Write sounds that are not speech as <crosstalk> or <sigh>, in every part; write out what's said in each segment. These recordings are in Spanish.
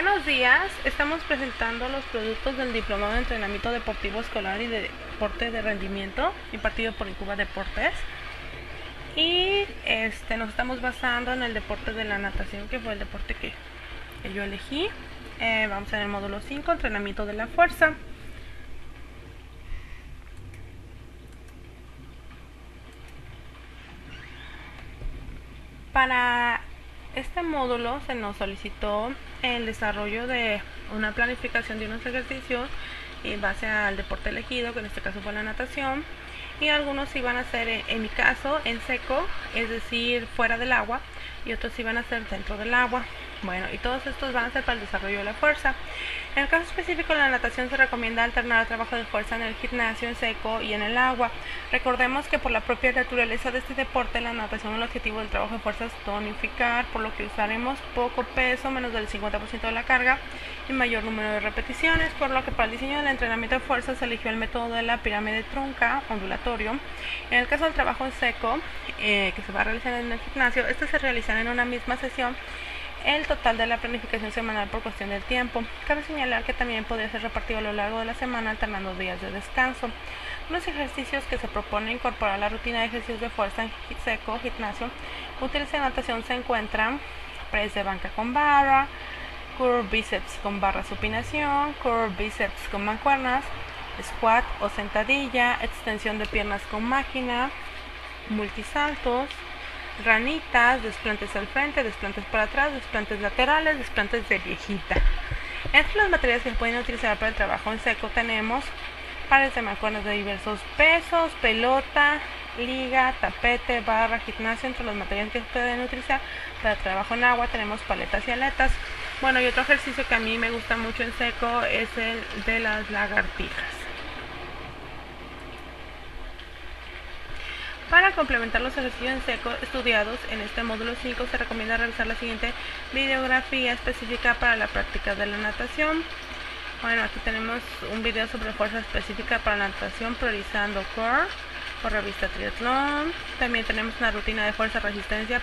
Buenos días, estamos presentando los productos del Diplomado de Entrenamiento Deportivo Escolar y de Deporte de Rendimiento impartido por Incuba Deportes. Y este, nos estamos basando en el deporte de la natación, que fue el deporte que, que yo elegí. Eh, vamos en el módulo 5, entrenamiento de la fuerza. Para este módulo se nos solicitó el desarrollo de una planificación de unos ejercicios en base al deporte elegido, que en este caso fue la natación, y algunos iban a ser, en mi caso, en seco, es decir, fuera del agua, y otros iban a ser dentro del agua. Bueno, y todos estos van a ser para el desarrollo de la fuerza. En el caso específico de la natación se recomienda alternar el trabajo de fuerza en el gimnasio, en seco y en el agua. Recordemos que por la propia naturaleza de este deporte, la natación el objetivo del trabajo de fuerza es tonificar, por lo que usaremos poco peso, menos del 50% de la carga y mayor número de repeticiones, por lo que para el diseño del entrenamiento de fuerza se eligió el método de la pirámide trunca ondulatorio. En el caso del trabajo en seco, eh, que se va a realizar en el gimnasio, este se realizará en una misma sesión el total de la planificación semanal por cuestión del tiempo. Cabe señalar que también podría ser repartido a lo largo de la semana alternando días de descanso. Los ejercicios que se propone incorporar a la rutina de ejercicios de fuerza en seco, gimnasio, útiles en natación se encuentran press de banca con barra, curl bíceps con barra supinación, curl bíceps con mancuernas, squat o sentadilla, extensión de piernas con máquina, multisaltos, ranitas, desplantes al frente, desplantes para atrás, desplantes laterales, desplantes de viejita. Entre las materias que pueden utilizar para el trabajo en seco tenemos pares de mancuernas de diversos pesos, pelota, liga, tapete, barra, gimnasio. Entre los materiales que pueden utilizar para el trabajo en agua tenemos paletas y aletas. Bueno, y otro ejercicio que a mí me gusta mucho en seco es el de las lagartijas. Para complementar los ejercicios en seco estudiados en este módulo 5 se recomienda realizar la siguiente videografía específica para la práctica de la natación. Bueno, aquí tenemos un video sobre fuerza específica para la natación priorizando core por revista Triathlon. También tenemos una rutina de fuerza resistencia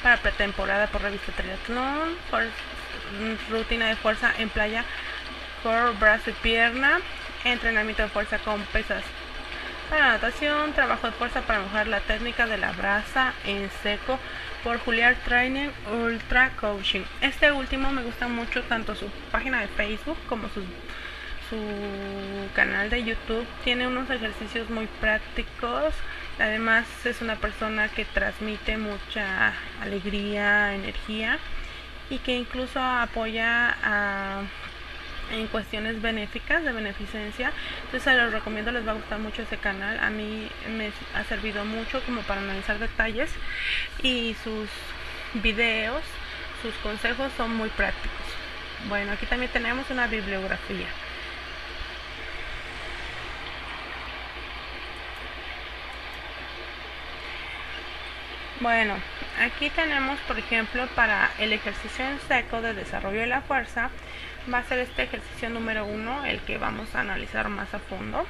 para pretemporada por revista Triathlon. rutina de fuerza en playa core, brazo y pierna. Entrenamiento de fuerza con pesas para natación, trabajo de fuerza para mejorar la técnica de la brasa en seco por Juliar Training Ultra Coaching. Este último me gusta mucho tanto su página de Facebook como su, su canal de YouTube. Tiene unos ejercicios muy prácticos. Además es una persona que transmite mucha alegría, energía y que incluso apoya a en cuestiones benéficas de beneficencia entonces se los recomiendo les va a gustar mucho ese canal. A mí me ha servido mucho como para analizar detalles y sus videos sus consejos son muy prácticos. Bueno aquí también tenemos una bibliografía Bueno, aquí tenemos, por ejemplo, para el ejercicio en seco de desarrollo de la fuerza, va a ser este ejercicio número uno, el que vamos a analizar más a fondo.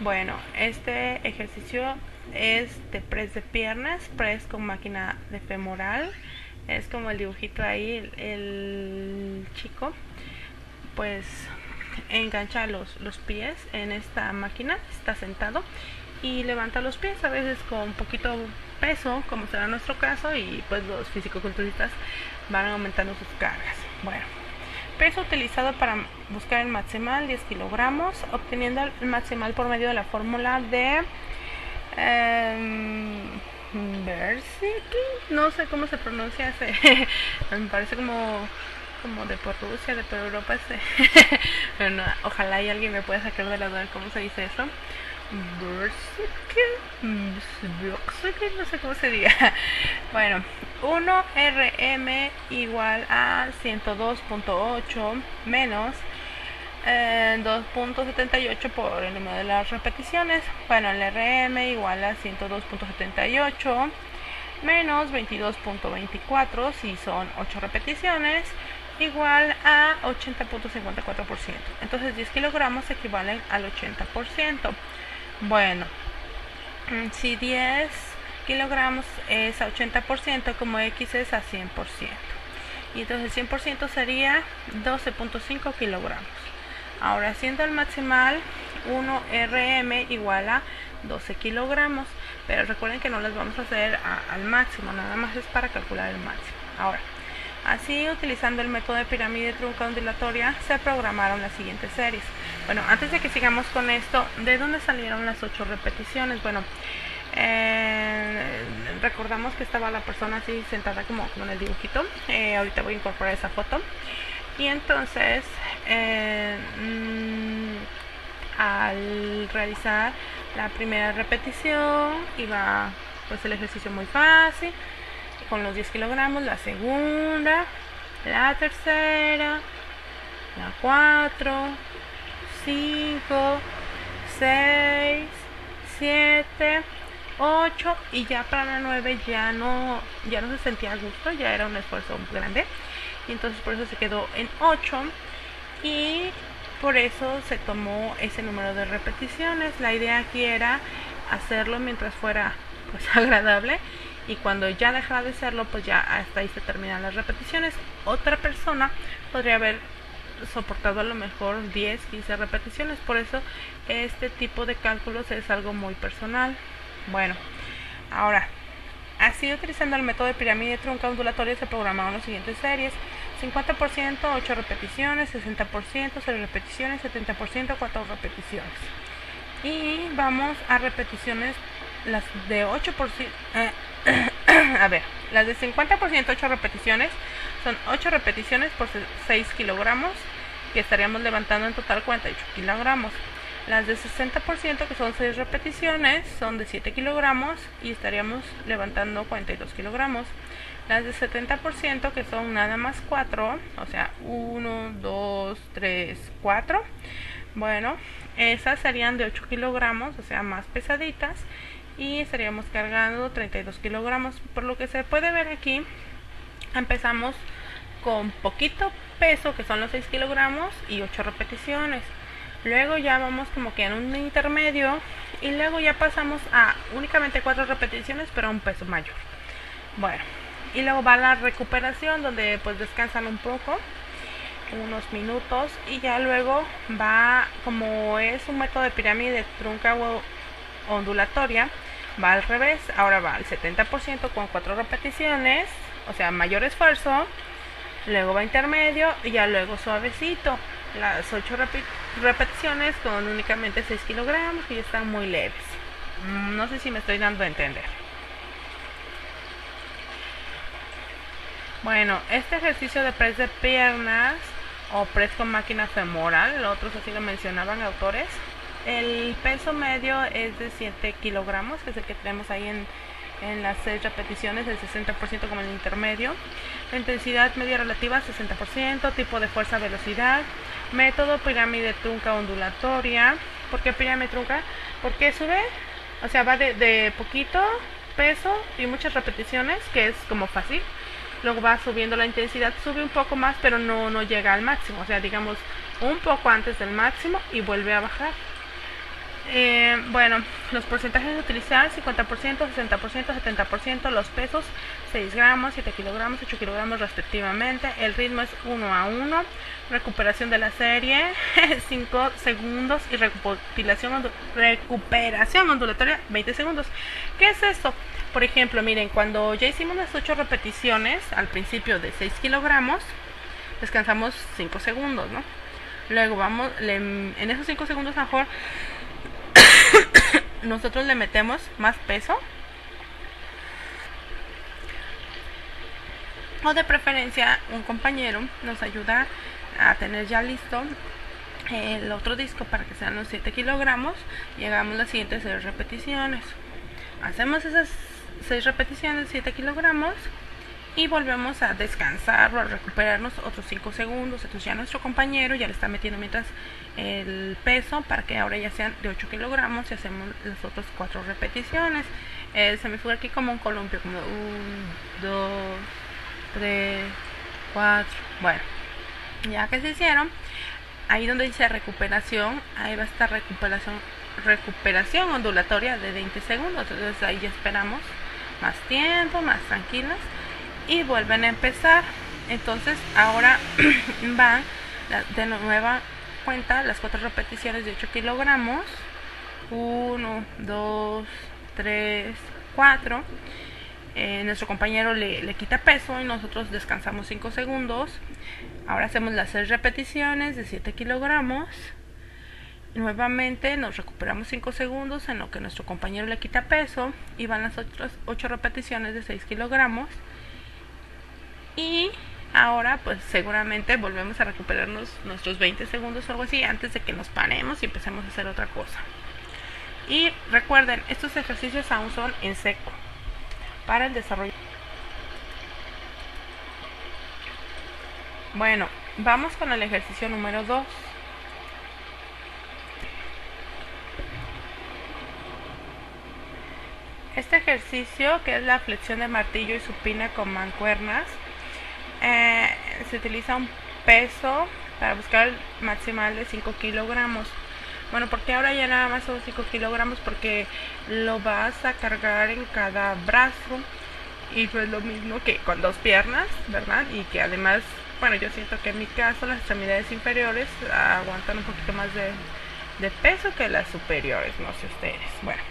Bueno, este ejercicio es de press de piernas, press con máquina de femoral. Es como el dibujito ahí, el, chico, pues engancha los, los pies en esta máquina, está sentado y levanta los pies, a veces con poquito peso, como será nuestro caso, y pues los fisicoculturistas van aumentando sus cargas. Bueno, peso utilizado para buscar el maximal 10 kilogramos, obteniendo el maximal por medio de la fórmula de eh, no sé cómo se pronuncia ese, <laughs> me parece como como de por Rusia, de por Europa ese. <laughs> Pero ojalá y alguien me pueda sacar de la duda cómo se dice eso no sé cómo se diga. <laughs> Bueno, 1RM igual a 102.8 menos 2.78 eh, por el número de las repeticiones. Bueno, el RM igual a 102.78 menos 22.24 si son 8 repeticiones igual a 80.54%. Entonces 10 kilogramos equivalen al 80%. Bueno, mm, si 10 kilogramos es a 80%, como X es a 100%. y entonces el 100% sería 12.5 kilogramos. Ahora haciendo el maximal 1 RM igual a 12 kilogramos, pero recuerden que no las vamos a hacer al máximo, nada más es para calcular el máximo. Ahora, así utilizando el método de pirámide trunca ondulatoria se programaron las siguientes series. Bueno, antes de que sigamos con esto, ¿de dónde salieron las 8 repeticiones? Bueno, eh, recordamos que estaba la persona así sentada como, en el dibujito. Eh, ahorita voy a incorporar esa foto. Y entonces, eh, mm, al realizar la primera repetición, iba pues el ejercicio muy fácil, con los 10 kilogramos, la segunda, la tercera, la 4, 5, 6, 7, 8 y ya para la 9 ya no, ya no se sentía a gusto, ya era un esfuerzo grande y entonces por eso se quedó en 8 y por eso se tomó ese número de repeticiones. La idea aquí era hacerlo mientras fuera pues <laughs> agradable y cuando ya dejara de serlo pues ya hasta ahí se terminan las repeticiones. Otra persona podría haber soportado a lo mejor 10, 15 repeticiones, por eso este tipo de cálculos es algo muy personal. Bueno, ahora, así utilizando el método de pirámide trunca ondulatoria se programaron las siguientes series. 50%, 8 repeticiones, 60%, 0 repeticiones, 70%, 4 repeticiones. Y vamos a repeticiones, las de 8%, eh, <clears throat> a ver, las de 50%, 8 repeticiones, son 8 repeticiones por 6 kilogramos, que estaríamos levantando en total 48 kilogramos. Las de 60%, que son 6 repeticiones, son de 7 kilogramos y estaríamos levantando 42 kilogramos. Las de 70%, que son nada más 4, o sea, 1, 2, 3, 4. Bueno, esas serían de 8 kilogramos, o sea, más pesaditas. Y estaríamos cargando 32 kilogramos. Por lo que se puede ver aquí, empezamos con poquito peso, que son los 6 kilogramos, y 8 repeticiones. Luego ya vamos como que en un intermedio y luego ya pasamos a únicamente 4 repeticiones, pero a un peso mayor. Bueno, y luego va la recuperación donde pues descansan un poco unos minutos y ya luego va como es un método de pirámide trunca o ondulatoria va al revés. Ahora va al 70% con cuatro repeticiones o sea mayor esfuerzo luego va intermedio y ya luego suavecito. Las 8 repeticiones con únicamente 6 kilogramos y están muy leves. Mm, no sé si me estoy dando a entender. Bueno, este ejercicio de press de piernas o press con máquina femoral, otros así lo mencionaban autores, el peso medio es de 7 kilogramos, que es el que tenemos ahí en, en las 6 repeticiones, el 60% como el intermedio. La intensidad media relativa 60%, tipo de fuerza velocidad, método pirámide trunca ondulatoria. ¿Por qué pirámide trunca? Porque sube, o sea, va de, de poquito peso y muchas repeticiones, que es como fácil luego va subiendo la intensidad, sube un poco más, pero no, no llega al máximo, o sea, digamos un poco antes del máximo y vuelve a bajar. Eh, bueno, los porcentajes de utilizar 50%, 60%, 70%, los pesos 6 gramos, 7 kilogramos, 8 kilogramos respectivamente, el ritmo es 1 a 1, recuperación de la serie <laughs> 5 segundos y recuperación ondulatoria 20 segundos. ¿Qué es esto? Por ejemplo, miren, cuando ya hicimos las 8 repeticiones al principio de 6 kilogramos, descansamos 5 segundos, ¿no? Luego vamos, en esos 5 segundos mejor <coughs> nosotros le metemos más peso. O de preferencia un compañero nos ayuda a tener ya listo el otro disco para que sean los 7 kilogramos llegamos a las siguientes 6 repeticiones. Hacemos esas 6 repeticiones 7 kilogramos y volvemos a descansar o a recuperarnos otros 5 segundos. Entonces ya nuestro compañero ya le está metiendo mientras el peso para que ahora ya sean de 8 kilogramos y hacemos las otras 4 repeticiones. Eh, se me fue aquí como un columpio, como 1, 2, 3, 4. Bueno, ya que se hicieron, ahí donde dice recuperación, ahí va a estar recuperación, recuperación ondulatoria de 20 segundos. Entonces ahí ya esperamos más tiempo, más tranquilas y vuelven a empezar. Entonces ahora <clears throat> van de nueva cuenta las cuatro repeticiones de 8 kilogramos. 1, 2, 3, 4. nuestro compañero le, le, quita peso y nosotros descansamos 5 segundos. Ahora hacemos las 6 repeticiones de 7 kilogramos. Nuevamente nos recuperamos 5 segundos en lo que nuestro compañero le quita peso y van las otras 8 repeticiones de 6 kilogramos. Y ahora pues seguramente volvemos a recuperarnos nuestros 20 segundos o algo así antes de que nos paremos y empecemos a hacer otra cosa. Y recuerden, estos ejercicios aún son en seco para el desarrollo. Bueno, vamos con el ejercicio número 2. Este ejercicio, que es la flexión de martillo y supina con mancuernas, eh, se utiliza un peso para buscar el maximal de 5 kilogramos. Bueno, porque ahora ya nada más son 5 kilogramos porque lo vas a cargar en cada brazo y no es lo mismo que con dos piernas, ¿verdad? Y que además, bueno, yo siento que en mi caso las extremidades inferiores aguantan un poquito más de, de peso que las superiores, no sé ustedes. Bueno.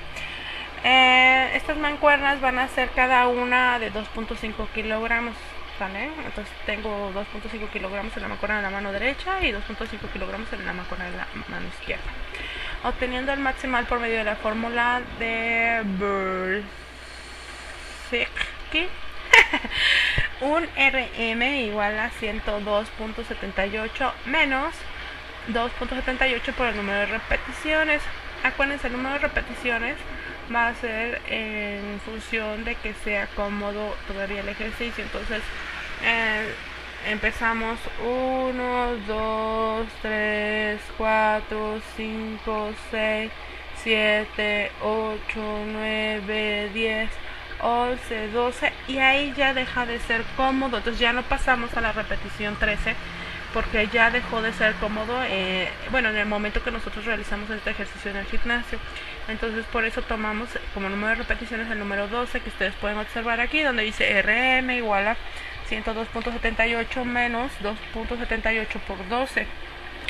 Eh, estas mancuernas van a ser cada una de 2.5 kilogramos, ¿sale? Entonces tengo 2.5 kilogramos en la mancuerna de la mano derecha y 2.5 kilogramos en la mancuerna de la mano izquierda. Obteniendo el maximal por medio de la fórmula de Bursicki. <laughs> un RM igual a 102.78 menos 2.78 por el número de repeticiones. Acuérdense, el número de repeticiones va a ser en función de que sea cómodo todavía el ejercicio. Entonces, eh, empezamos 1, 2, 3, 4, 5, 6, 7, 8, 9, 10, 11, 12 y ahí ya deja de ser cómodo. Entonces ya no pasamos a la repetición 13 porque ya dejó de ser cómodo, eh, bueno, en el momento que nosotros realizamos este ejercicio en el gimnasio. Entonces por eso tomamos como número de repeticiones el número 12 que ustedes pueden observar aquí, donde dice RM igual a 102.78 menos 2.78 por 12.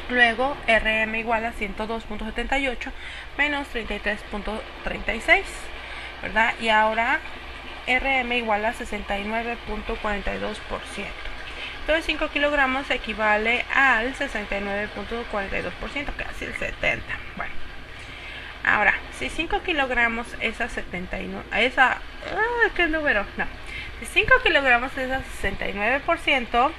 Luego RM igual a 102.78 menos 33.36, ¿verdad? Y ahora RM igual a 69.42%. Entonces 5 kilogramos equivale al 69.42%, casi el 70%. Bueno, ahora, si 5 kilogramos es a 79, esa, ah, ¿qué número? No, si 5 kilogramos es a 69%,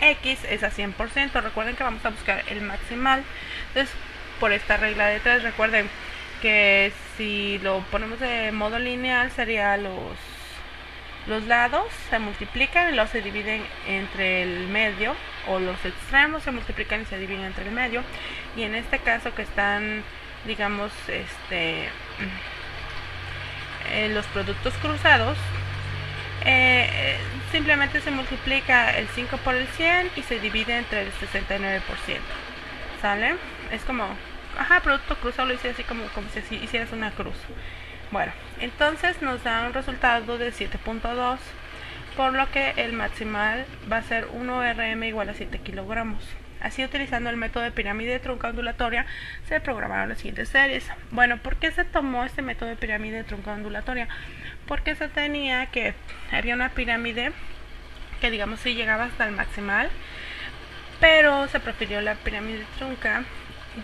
X es a 100%. Recuerden que vamos a buscar el maximal. Entonces, por esta regla de 3, recuerden que si lo ponemos de modo lineal sería los los lados se multiplican y luego se dividen entre el medio o los extremos se multiplican y se dividen entre el medio. Y en este caso que están digamos este <clears throat> eh, los productos cruzados eh, simplemente se multiplica el 5 por el 100 y se divide entre el 69% ¿sale? es como ajá, producto cruzado lo hice así como, como si hicieras una cruz bueno, entonces nos da un resultado de 7.2, por lo que el maximal va a ser 1RM igual a 7 kilogramos. Así, utilizando el método de pirámide trunca ondulatoria, se programaron las siguientes series. Bueno, ¿por qué se tomó este método de pirámide trunca ondulatoria? Porque se tenía que había una pirámide que, digamos, sí llegaba hasta el maximal, pero se prefirió la pirámide trunca,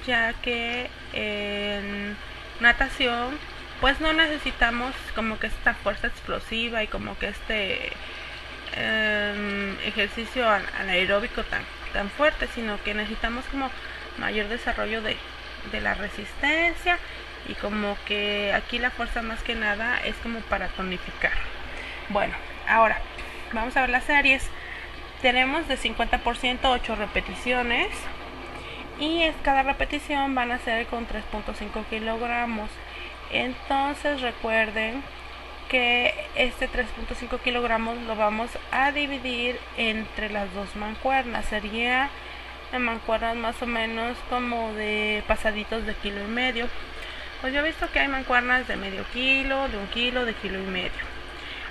ya que en natación pues no necesitamos como que esta fuerza explosiva y como que este em, ejercicio anaeróbico tan, tan fuerte, sino que necesitamos como mayor desarrollo de, de la resistencia y como que aquí la fuerza más que nada es como para tonificar. Bueno, ahora vamos a ver las series. Tenemos de 50% 8 repeticiones y cada repetición van a ser con 3.5 kilogramos. Entonces recuerden que este 3.5 kilogramos lo vamos a dividir entre las dos mancuernas. Sería mancuernas más o menos como de pasaditos de kilo y medio. Pues yo he visto que hay mancuernas de medio kilo, de un kilo, de kilo y medio.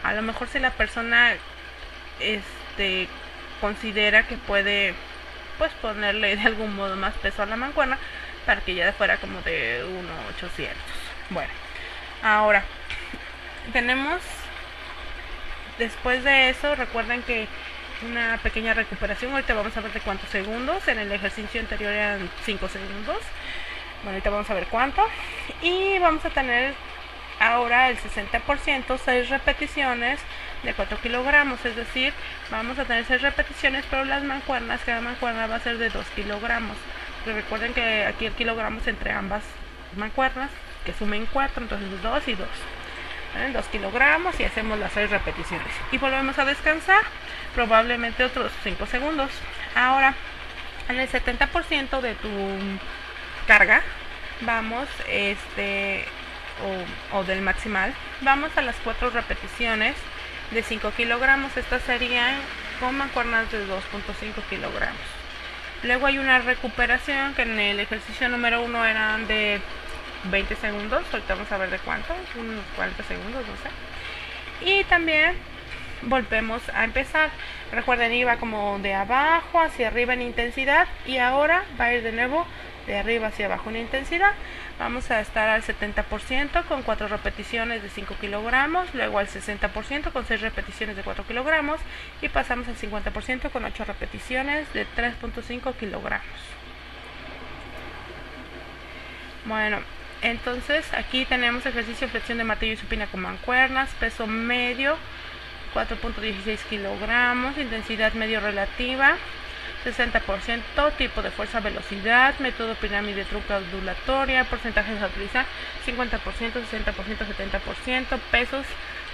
A lo mejor si la persona este considera que puede pues ponerle de algún modo más peso a la mancuerna para que ya fuera como de 1.800 bueno ahora tenemos después de eso recuerden que una pequeña recuperación ahorita vamos a ver de cuántos segundos en el ejercicio anterior eran 5 segundos bueno ahorita vamos a ver cuánto y vamos a tener ahora el 60% 6 repeticiones de 4 kilogramos es decir vamos a tener 6 repeticiones pero las mancuernas cada mancuerna va a ser de 2 kilogramos. Recuerden que aquí el kilogramo es entre ambas mancuernas que sumen 4 entonces 2 y 2 2 kilogramos y hacemos las 6 repeticiones. Y volvemos a descansar probablemente otros 5 segundos. Ahora en el 70% de tu carga vamos este o, del maximal vamos a las 4 repeticiones de 5 kilogramos. Estas serían con mancuernas de 2.5 kilogramos. Luego hay una recuperación que en el ejercicio número 1 eran de 20 segundos, ahorita vamos a ver de cuánto, unos 40 segundos, no sé. Y también volvemos a empezar. Recuerden, iba como de abajo hacia arriba en intensidad y ahora va a ir de nuevo de arriba hacia abajo en intensidad. Vamos a estar al 70% con 4 repeticiones de 5 kilogramos, luego al 60% con 6 repeticiones de 4 kilogramos y pasamos al 50% con 8 repeticiones de 3.5 kilogramos. Bueno, entonces aquí tenemos ejercicio flexión de martillo y supina con mancuernas, peso medio 4.16 kilogramos, intensidad medio relativa 60%, tipo de fuerza velocidad, método pirámide truca ondulatoria, porcentajes a utilizar 50%, 60%, 70%, pesos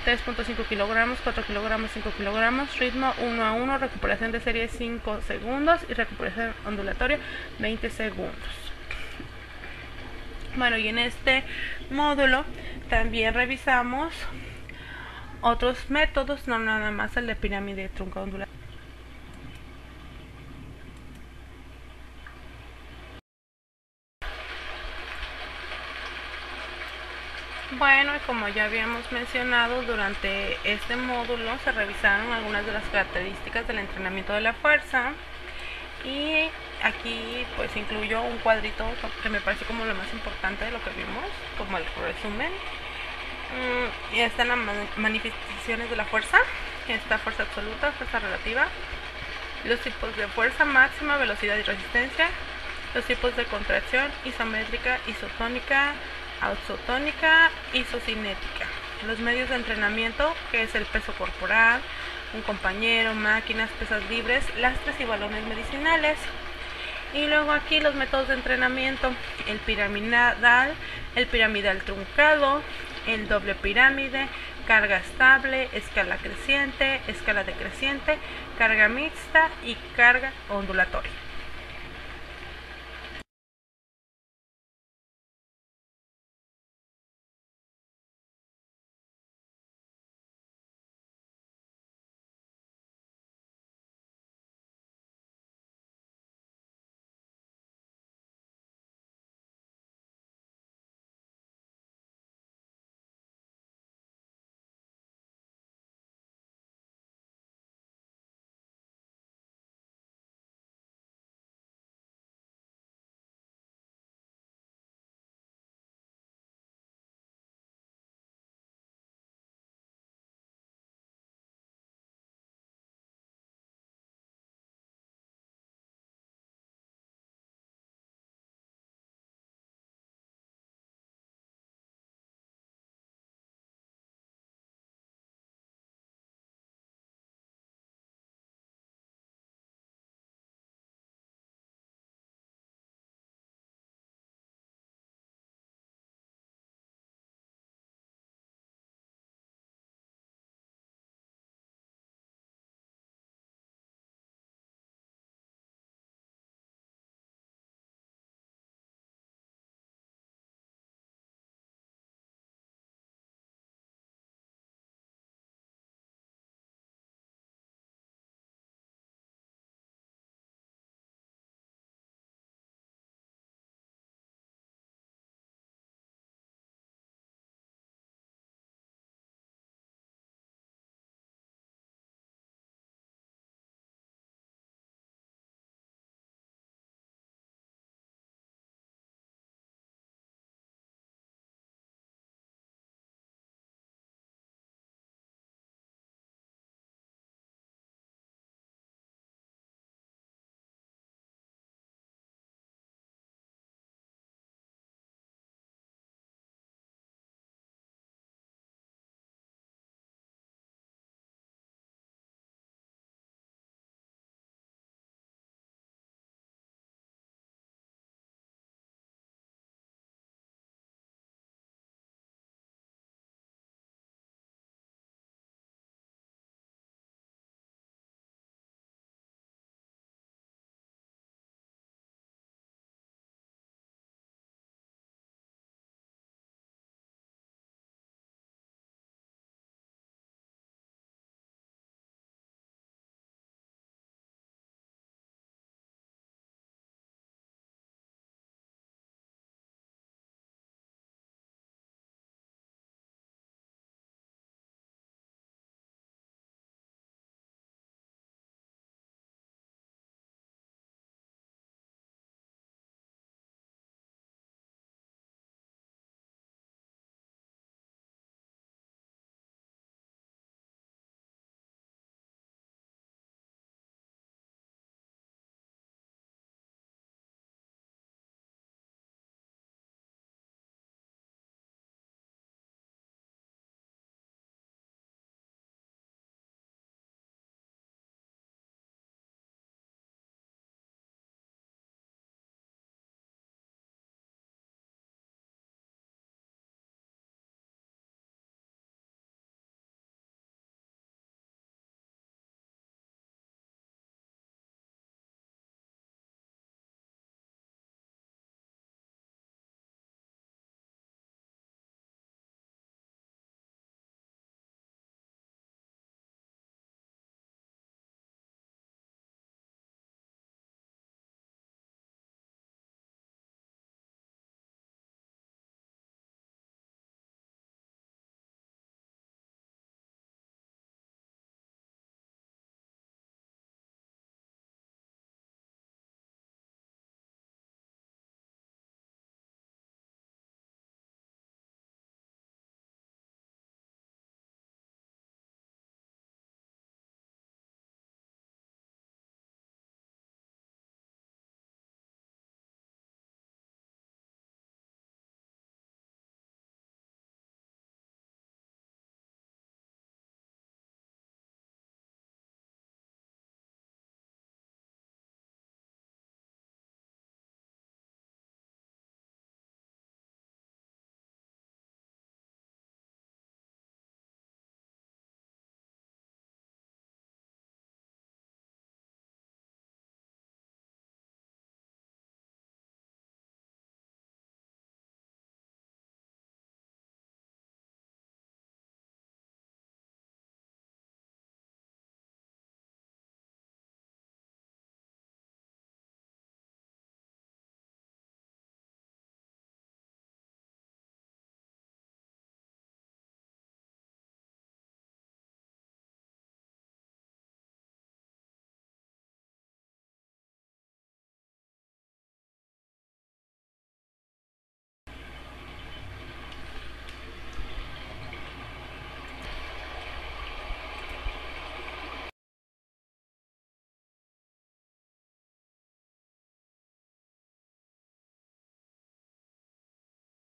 3.5 kilogramos, 4 kilogramos, 5 kilogramos, ritmo 1 a 1, recuperación de serie 5 segundos y recuperación ondulatoria 20 segundos. Bueno, y en este módulo también revisamos otros métodos, no nada más el de pirámide trunca ondular. Bueno, y como ya habíamos mencionado, durante este módulo se revisaron algunas de las características del entrenamiento de la fuerza y aquí pues incluyo un cuadrito que me parece como lo más importante de lo que vimos, como el resumen. Mm, y están las manifestaciones de la fuerza, esta fuerza absoluta, fuerza relativa, los tipos de fuerza máxima, velocidad y resistencia, los tipos de contracción isométrica, isotónica, autotónica, isocinética, los medios de entrenamiento, que es el peso corporal, un compañero, máquinas, pesas libres, lastres y balones medicinales. Y luego aquí los métodos de entrenamiento, el piramidal, el piramidal truncado, el doble pirámide, carga estable, escala creciente, escala decreciente, carga mixta y carga ondulatoria.